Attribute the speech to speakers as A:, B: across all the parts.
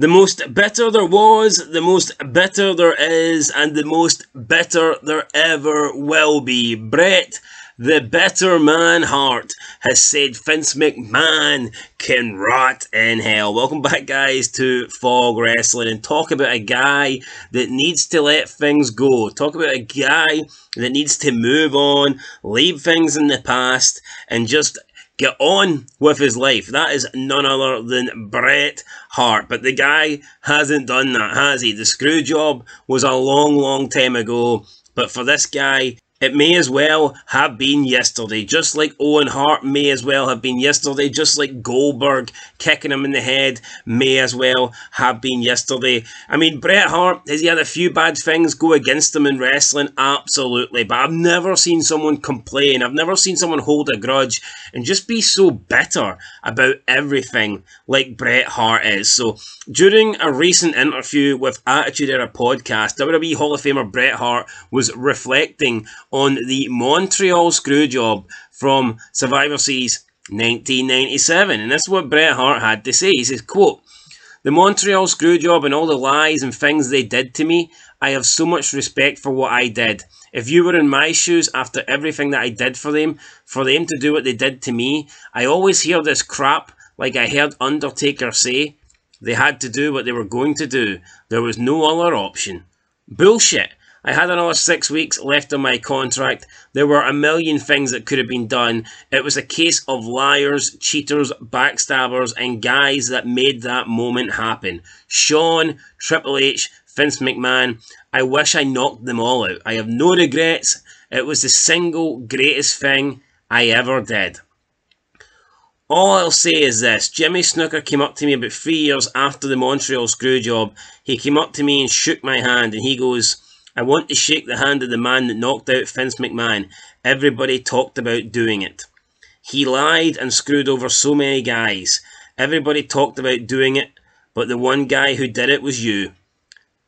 A: The most better there was, the most better there is, and the most better there ever will be. Bret, the better man Hart, has said Vince McMahon can rot in hell. Welcome back, guys, to Fog Wrestling and talk about a guy that needs to let things go. Talk about a guy that needs to move on, leave things in the past, and just get on with his life. That is none other than Bret Hart. But the guy hasn't done that, has he? The screw job was a long, long time ago. But for this guy, it may as well have been yesterday, just like Owen Hart may as well have been yesterday, just like Goldberg kicking him in the head may as well have been yesterday. I mean, Bret Hart, has he had a few bad things go against him in wrestling? Absolutely. But I've never seen someone complain, I've never seen someone hold a grudge and just be so bitter about everything like Bret Hart is. So, during a recent interview with Attitude Era podcast, WWE Hall of Famer Bret Hart was reflecting on the Montreal Screwjob from Survivor Series 1997. And this is what Bret Hart had to say. He says, quote, The Montreal Screwjob and all the lies and things they did to me, I have so much respect for what I did. If you were in my shoes after everything that I did for them, for them to do what they did to me, I always hear this crap like I heard Undertaker say. They had to do what they were going to do. There was no other option. Bullshit. I had another six weeks left on my contract. There were a million things that could have been done. It was a case of liars, cheaters, backstabbers, and guys that made that moment happen. Shawn, Triple H, Vince McMahon. I wish I knocked them all out. I have no regrets. It was the single greatest thing I ever did. All I'll say is this Jimmy Snuka came up to me about three years after the Montreal screw job. He came up to me and shook my hand and he goes, I want to shake the hand of the man that knocked out Vince McMahon. Everybody talked about doing it. He lied and screwed over so many guys. Everybody talked about doing it, but the one guy who did it was you.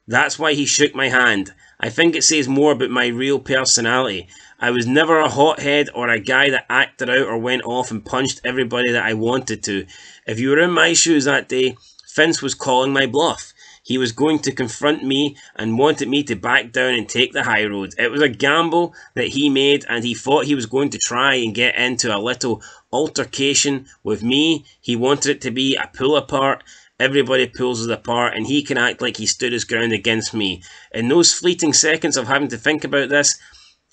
A: That's why he shook my hand. I think it says more about my real personality. I was never a hothead or a guy that acted out or went off and punched everybody that I wanted to. If you were in my shoes that day, Vince was calling my bluff. He was going to confront me and wanted me to back down and take the high road. It was a gamble that he made and he thought he was going to try and get into a little altercation with me. He wanted it to be a pull apart Everybody pulls it apart, and he can act like he stood his ground against me. In those fleeting seconds of having to think about this,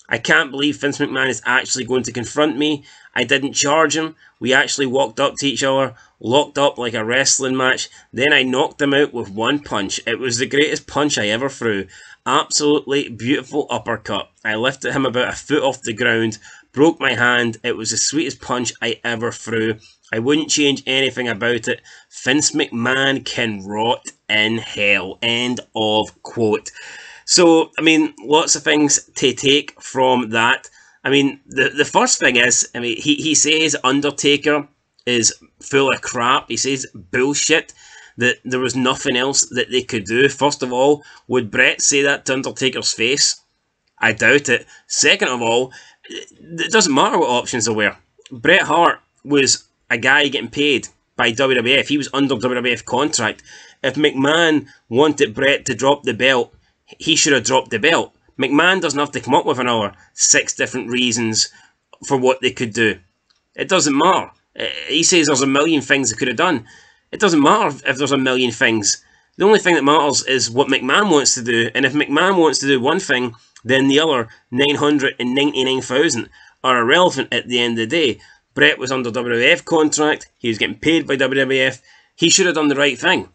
A: I can't believe Vince McMahon is actually going to confront me. I didn't charge him. We actually walked up to each other, locked up like a wrestling match. Then I knocked him out with one punch. It was the greatest punch I ever threw. Absolutely beautiful uppercut. I lifted him about a foot off the ground, broke my hand. It was the sweetest punch I ever threw. I wouldn't change anything about it. Vince McMahon can rot in hell. End of quote. So, I mean, lots of things to take from that. I mean, the, the first thing is, I mean, he, he says Undertaker is full of crap. He says bullshit, that there was nothing else that they could do. First of all, would Bret say that to Undertaker's face? I doubt it. Second of all, it doesn't matter what options there were. Bret Hart was a guy getting paid by WWF. He was under WWF contract. If McMahon wanted Bret to drop the belt, he should have dropped the belt. McMahon doesn't have to come up with another six different reasons for what they could do. It doesn't matter. Uh, he says there's a million things they could have done. It doesn't matter if there's a million things. The only thing that matters is what McMahon wants to do. And if McMahon wants to do one thing, then the other 999,000 are irrelevant at the end of the day. Bret was under WWF contract. He was getting paid by WWF. He should have done the right thing.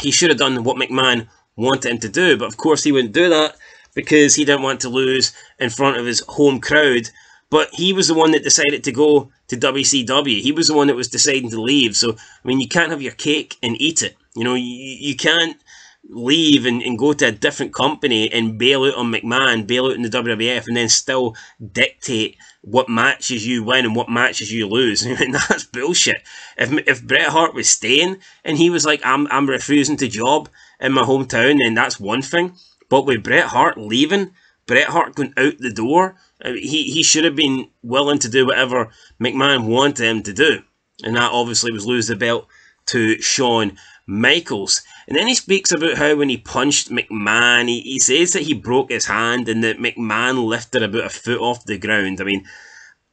A: He should have done what McMahon wanted him to do. But of course, he wouldn't do that because he didn't want to lose in front of his home crowd. But he was the one that decided to go to WCW. He was the one that was deciding to leave. So, I mean, you can't have your cake and eat it. You know, you, you can't leave and, and go to a different company and bail out on McMahon, bail out in the WWF, and then still dictate what matches you win and what matches you lose. I mean, that's bullshit. If if Bret Hart was staying and he was like, I'm, I'm refusing to job in my hometown, then that's one thing. But with Bret Hart leaving, Bret Hart going out the door, uh, he, he should have been willing to do whatever McMahon wanted him to do. And that obviously was lose the belt to Shawn Michaels. And then he speaks about how when he punched McMahon, he, he says that he broke his hand and that McMahon lifted about a foot off the ground. I mean,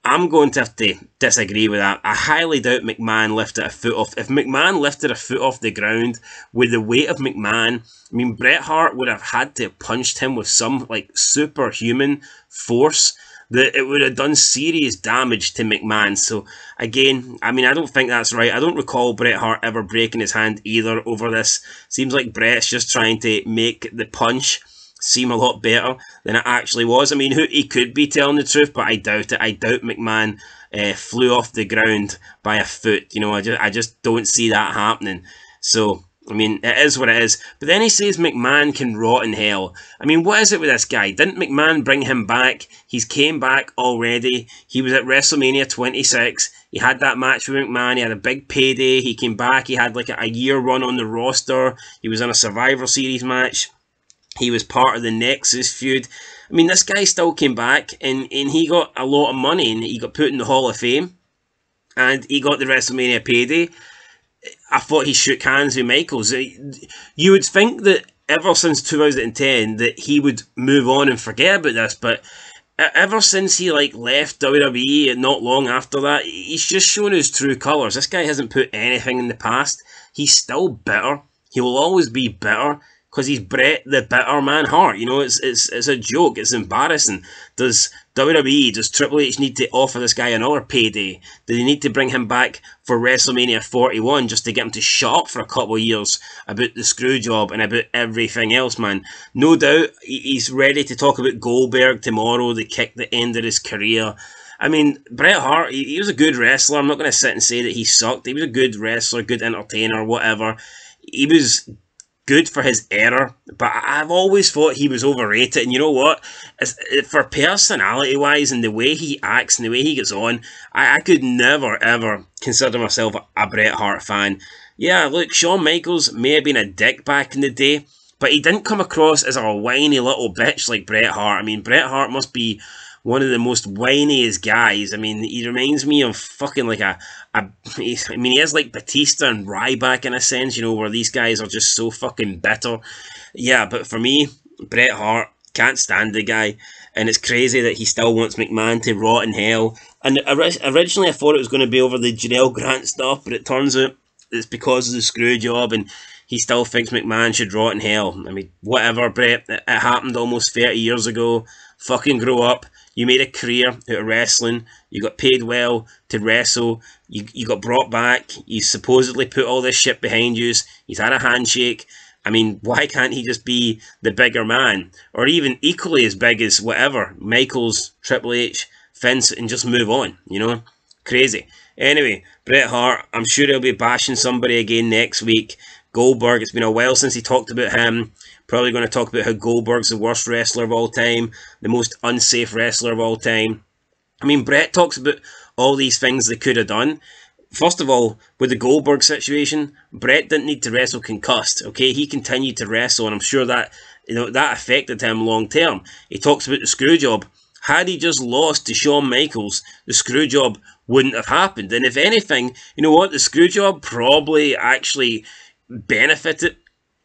A: I'm going to have to disagree with that. I highly doubt McMahon lifted a foot off. If McMahon lifted a foot off the ground with the weight of McMahon, I mean, Bret Hart would have had to have punched him with some like superhuman force that it would have done serious damage to McMahon. So again, I mean, I don't think that's right. I don't recall Bret Hart ever breaking his hand either over this. Seems like Bret's just trying to make the punch seem a lot better than it actually was. I mean, who he could be telling the truth, but I doubt it. I doubt McMahon uh, flew off the ground by a foot. You know, I just I just don't see that happening. So I mean, it is what it is. But then he says McMahon can rot in hell. I mean, what is it with this guy? Didn't McMahon bring him back? He's came back already. He was at WrestleMania 26. He had that match with McMahon. He had a big payday. He came back. He had like a, year run on the roster. He was in a Survivor Series match. He was part of the Nexus feud. I mean, this guy still came back and, and he got a lot of money and he got put in the Hall of Fame. And he got the WrestleMania payday. I thought he shook hands with Michaels. Uh, you would think that ever since 2010 that he would move on and forget about this, but ever since he like left WWE and not long after that, he's just shown his true colours. This guy hasn't put anything in the past. He's still bitter. He will always be bitter because he's Bret the Bitter Man Hart. You know, it's it's it's a joke. It's embarrassing. Does WWE, does Triple H need to offer this guy another payday? Do they need to bring him back for WrestleMania 41 just to get him to shut up for a couple of years about the screw job and about everything else, man? No doubt he's ready to talk about Goldberg tomorrow, the kick the end of his career. I mean, Bret Hart, he, he was a good wrestler. I'm not going to sit and say that he sucked. He was a good wrestler, good entertainer, whatever. He was good for his error, but I've always thought he was overrated. And you know what? As, eh, for personality wise and the way he acts and the way he gets on, I, I could never ever consider myself a, a Bret Hart fan. Yeah, look, Shawn Michaels may have been a dick back in the day, but he didn't come across as a whiny little bitch like Bret Hart. I mean, Bret Hart must be one of the most whiniest guys. I mean, he reminds me of fucking like a, a I mean, he is like Batista and Ryback in a sense, you know, where these guys are just so fucking bitter. Yeah, but for me, Bret Hart, can't stand the guy. And it's crazy that he still wants McMahon to rot in hell. And originally I thought it was going to be over the Janelle Grant stuff, but it turns out it's because of the screw job and he still thinks McMahon should rot in hell. I mean, whatever, Bret. It happened almost 30 years ago. Fucking grow up. You made a career out of wrestling. You got paid well to wrestle. You, you got brought back. You supposedly put all this shit behind you. He's had a handshake. I mean, why can't he just be the bigger man? Or even equally as big as whatever, Michaels, Triple H, Vince, and just move on, you know? Crazy. Anyway, Bret Hart, I'm sure he'll be bashing somebody again next week. Goldberg, it's been a while since he talked about him. Probably going to talk about how Goldberg's the worst wrestler of all time, the most unsafe wrestler of all time. I mean, Bret talks about all these things they could have done. First of all, with the Goldberg situation, Bret didn't need to wrestle concussed. Okay, he continued to wrestle, and I'm sure that you know that affected him long term. He talks about the screw job. Had he just lost to Shawn Michaels, the screw job wouldn't have happened. And if anything, you know what? The screw job probably actually benefited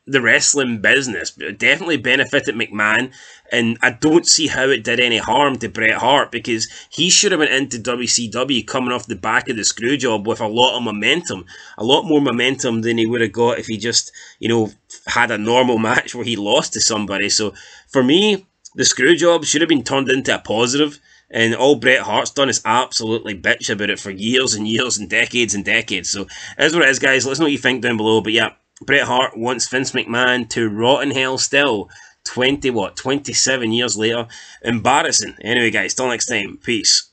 A: the wrestling business, but it definitely benefited McMahon, and I don't see how it did any harm to Bret Hart because he should have went into WCW coming off the back of the screw job with a lot of momentum, a lot more momentum than he would have got if he just, you know, had a normal match where he lost to somebody. So for me, the screw job should have been turned into a positive, and all Bret Hart's done is absolutely bitch about it for years and years and decades and decades. So, as what it is, guys. Let us know what you think down below. But yeah, Bret Hart wants Vince McMahon to rot in hell still. 20 what? 27 years later. Embarrassing. Anyway, guys, till next time. Peace.